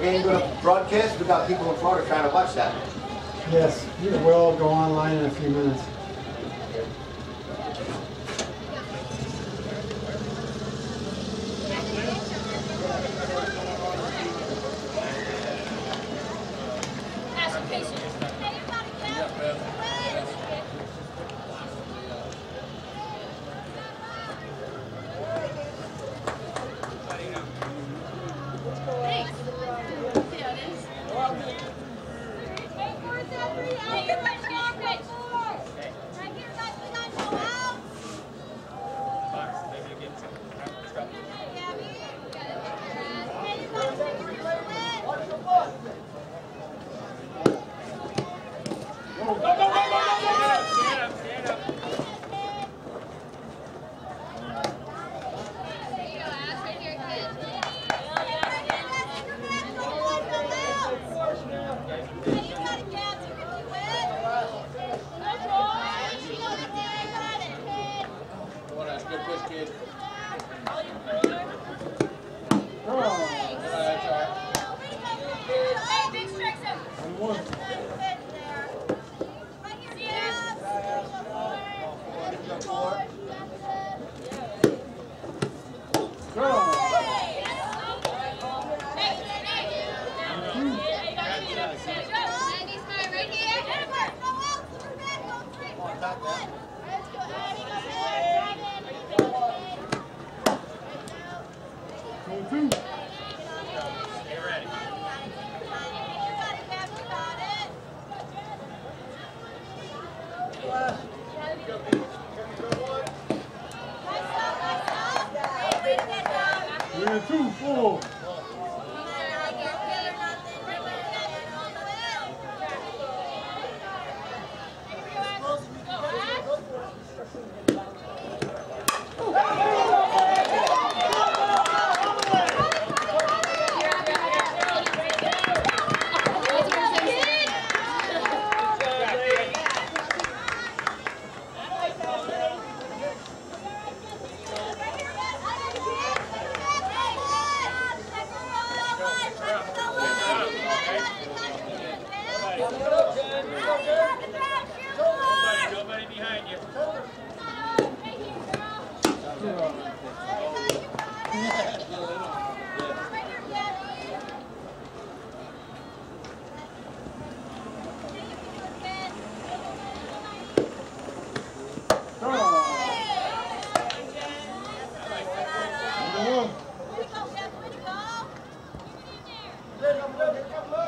game going to broadcast? We've got people in Florida trying to watch that. Yes, we'll go online in a few minutes. ¡Venga,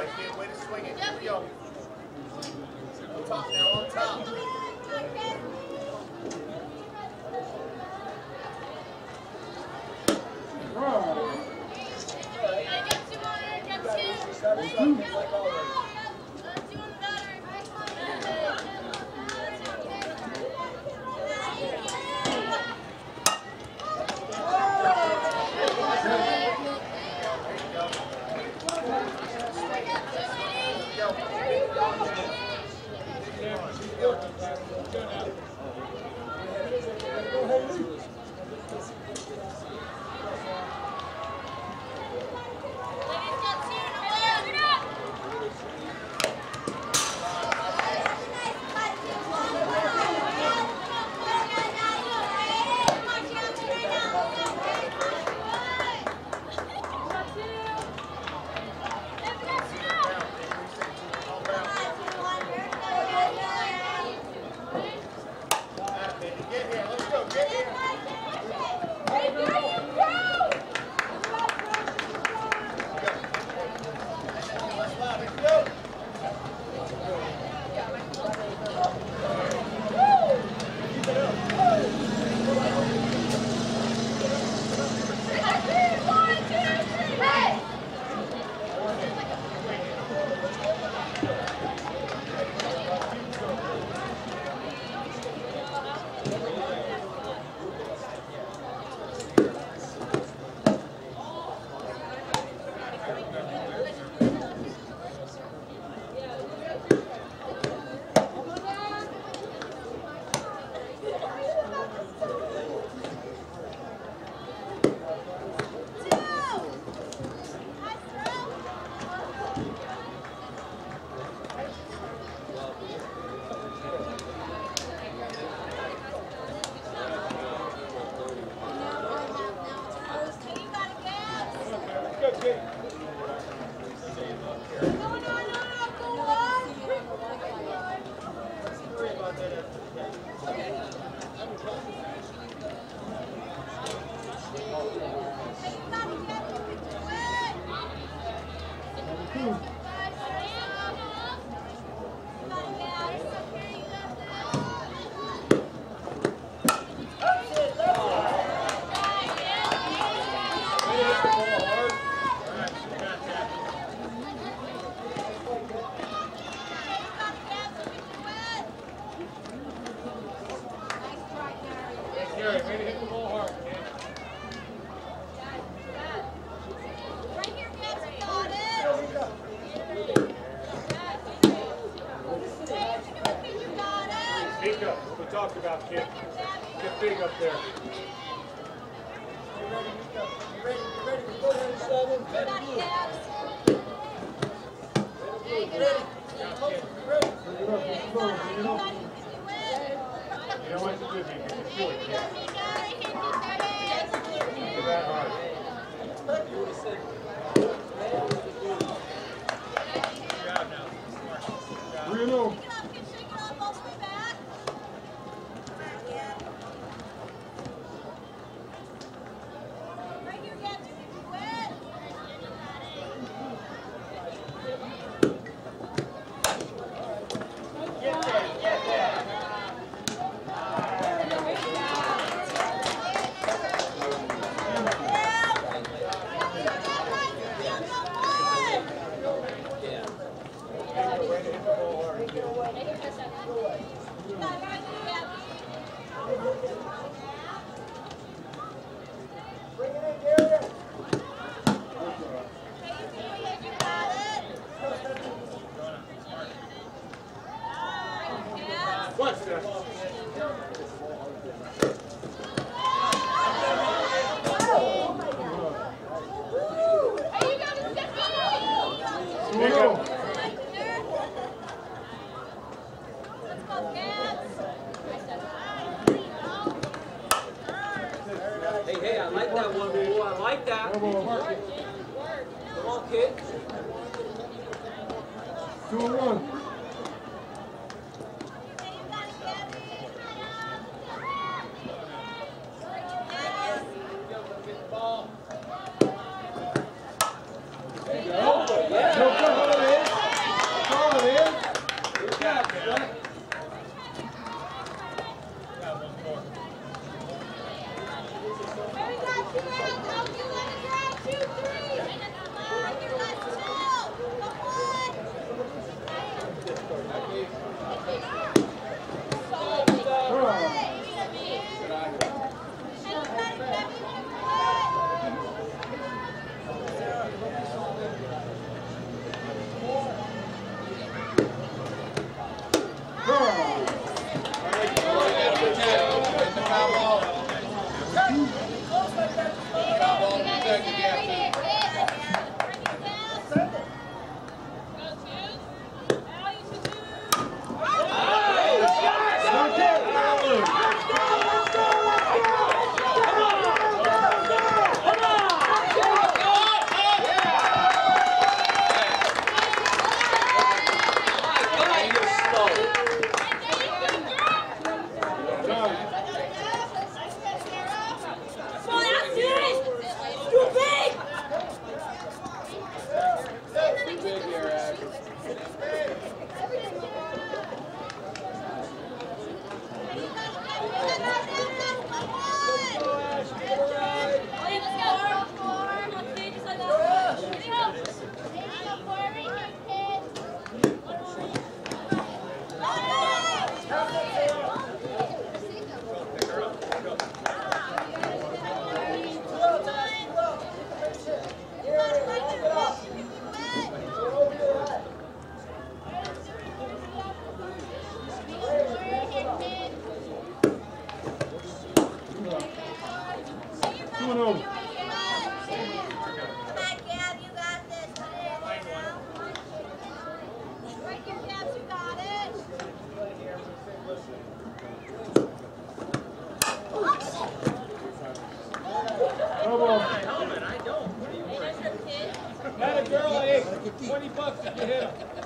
right, kid. Way to swing it. Here we go. On top now, on top. Right. Right. Step, step, like always. Two one. 20 bucks if you hit him.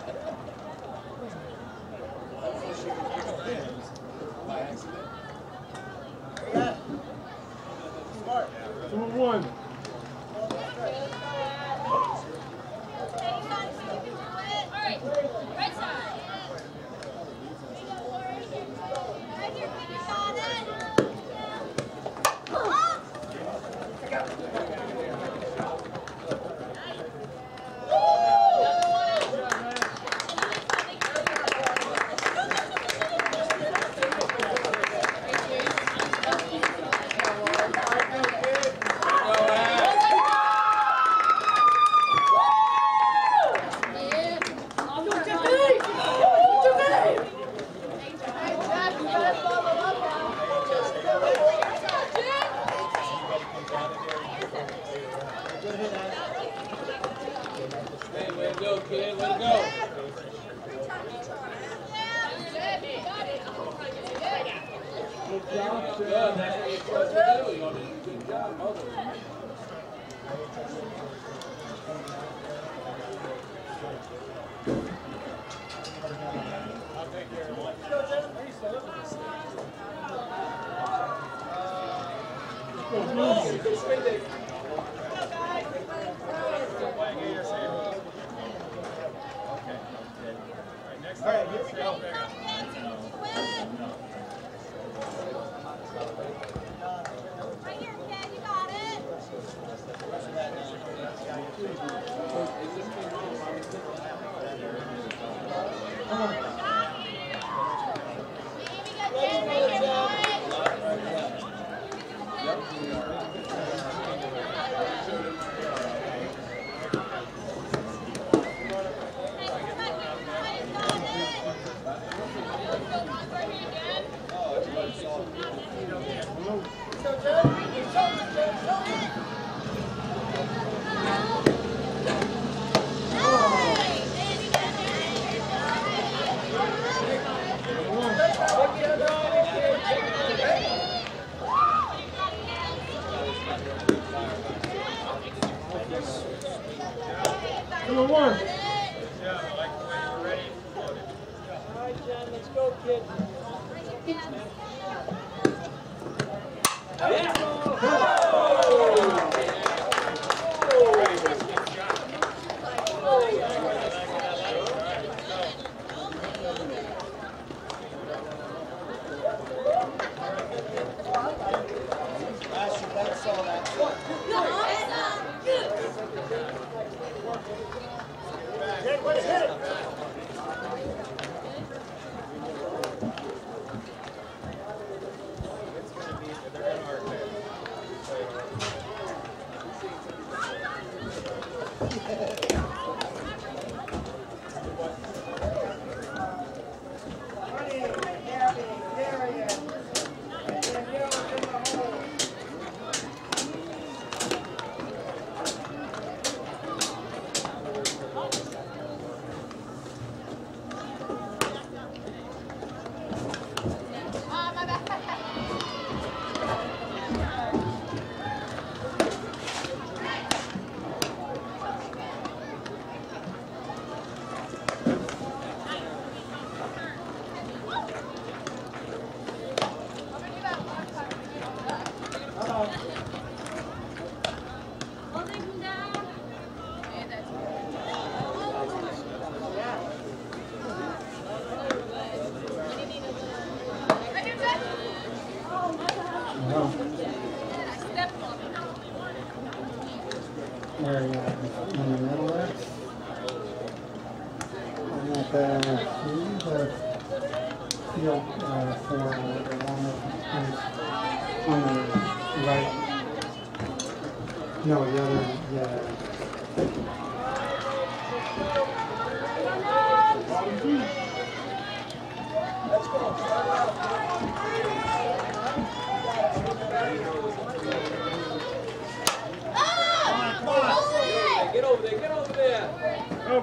Up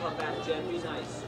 her back, Jen. Be nice.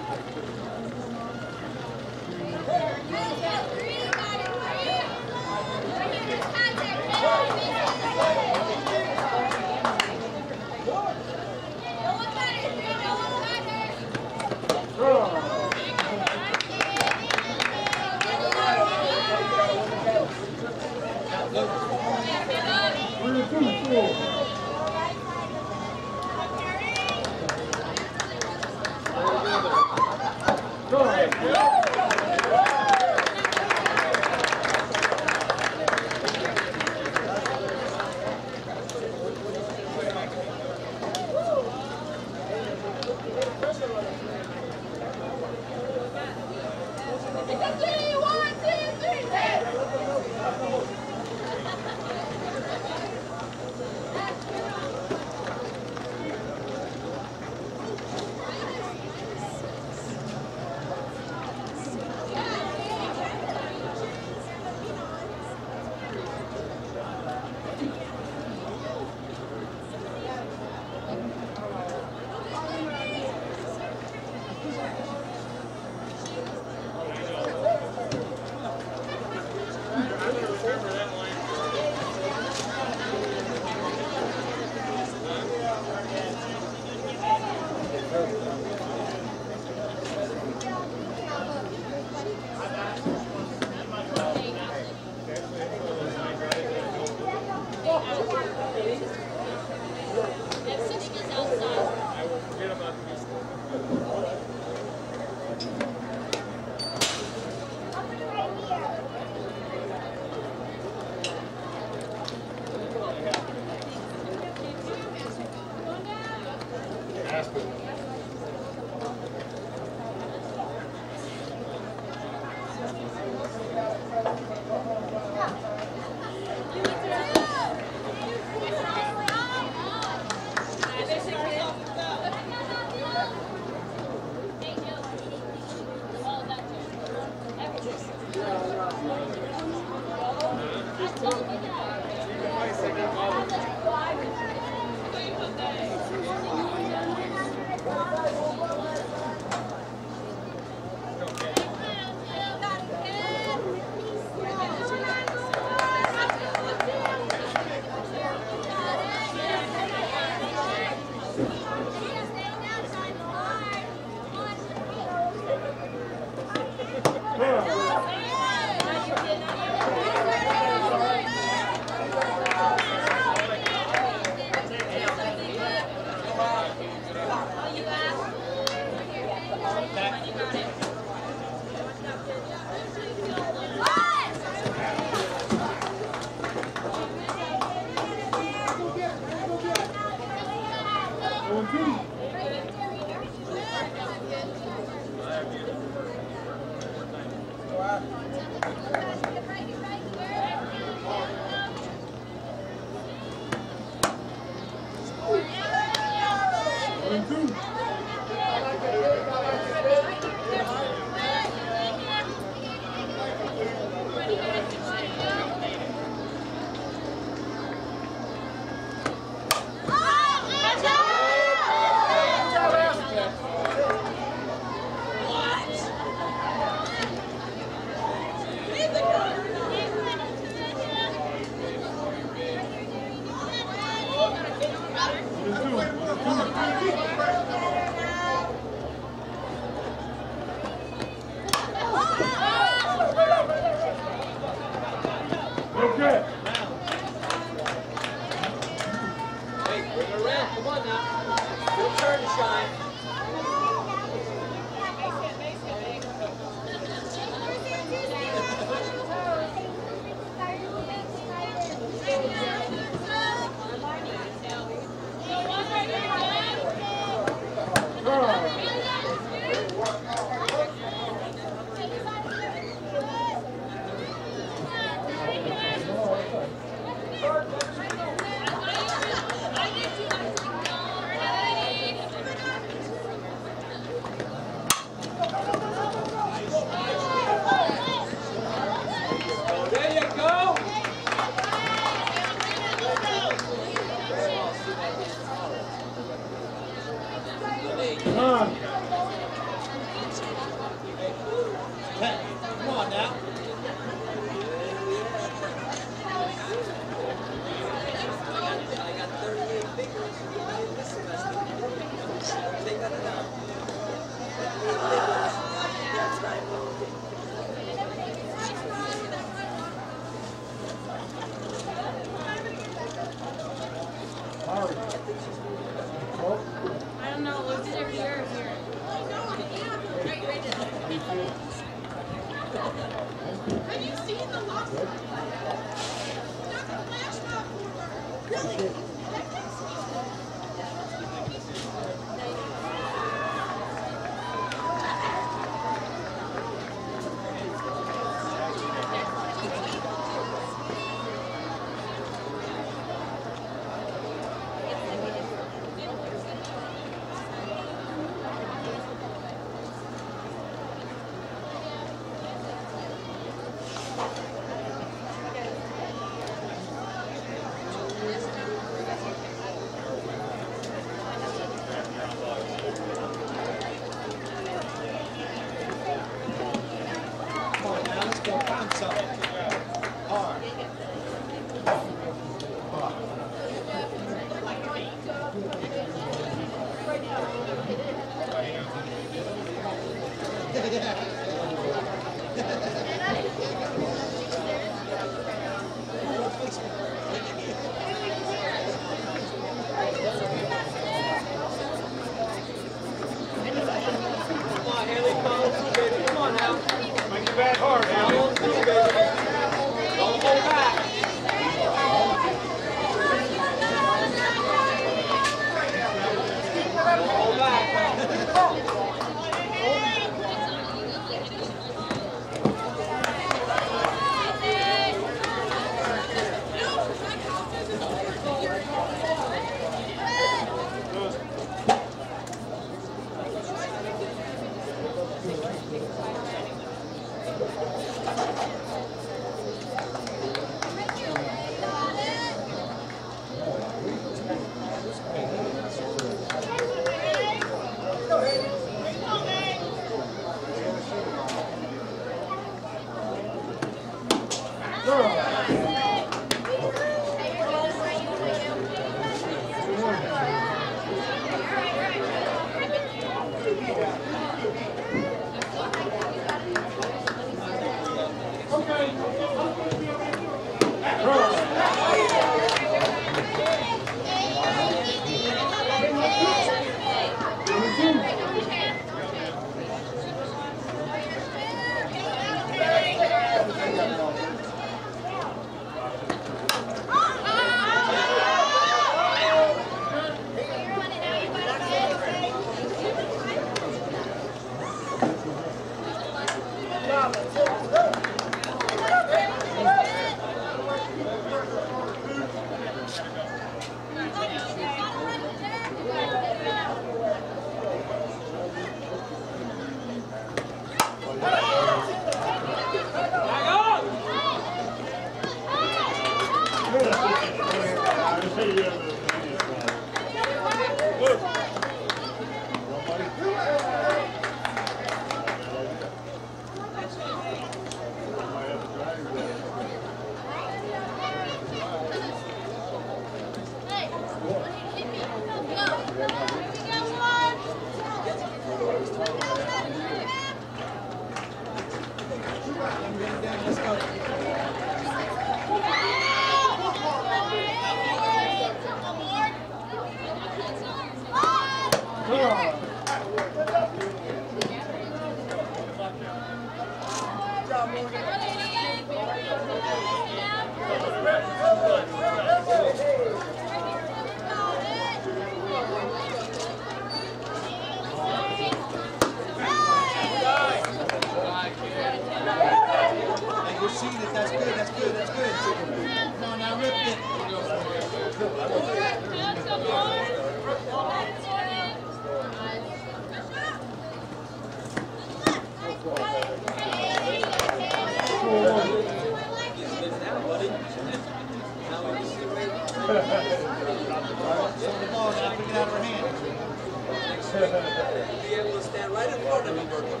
Be able to stand right in front of him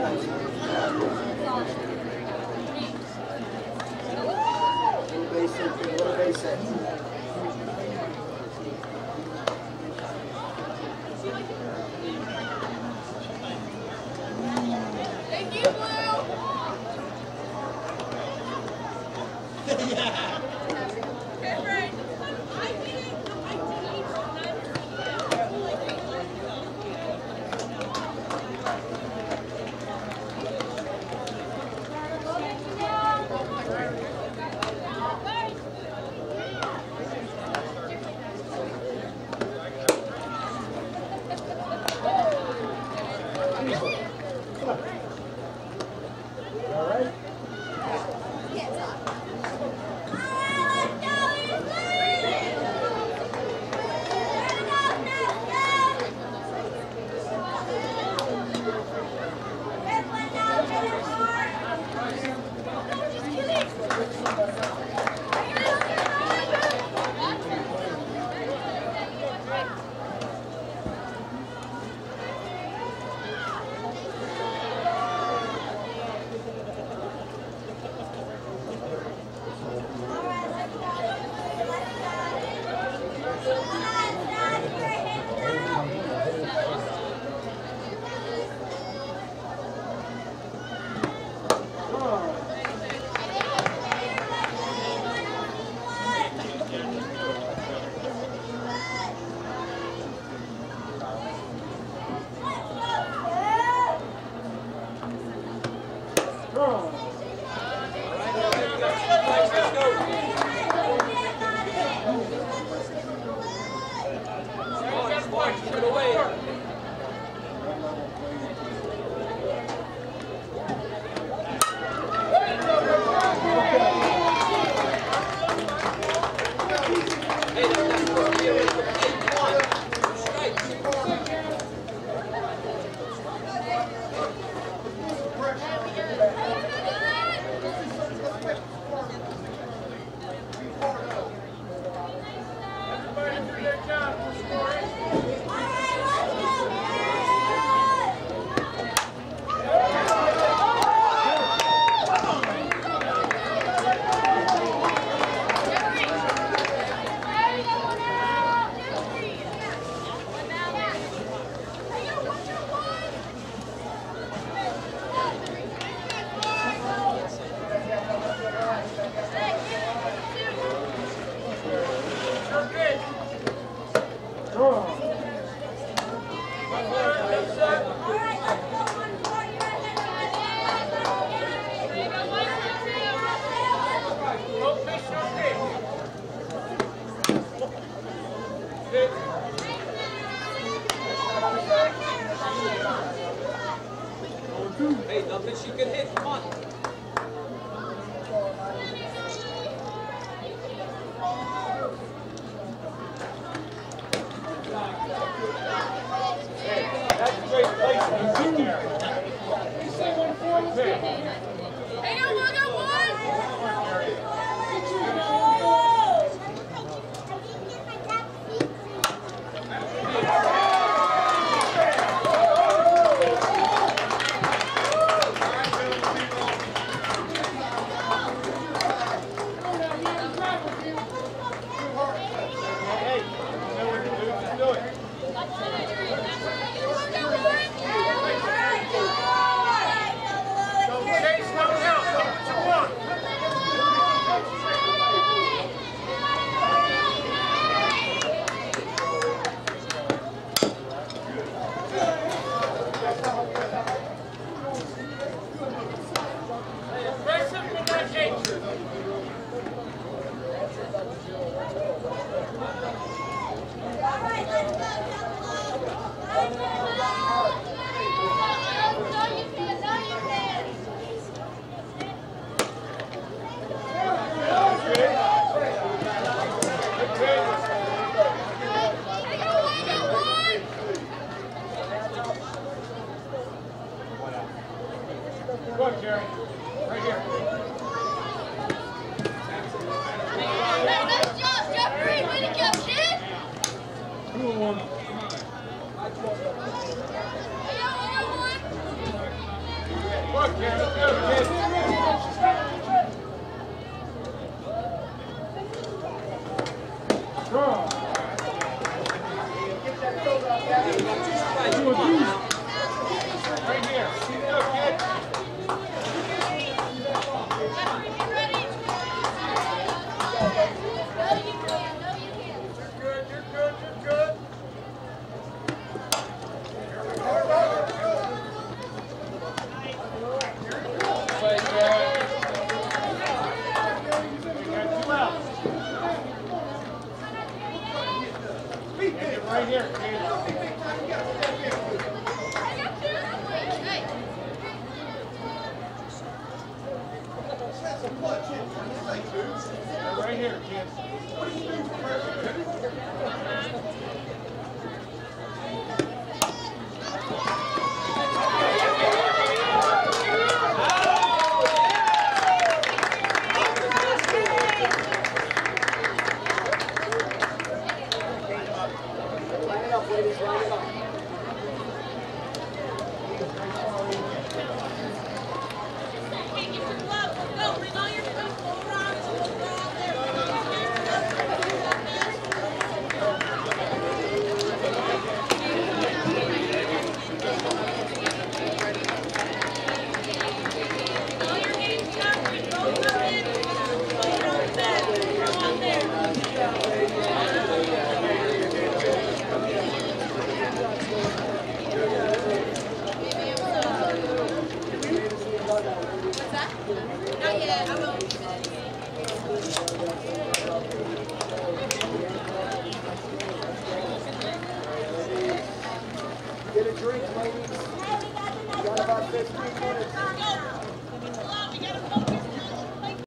What do Look, Jerry. Right here. Hey, nice job, Jeffrey! Way to go, kid! Two and one. Look, Jerry. Look, kid.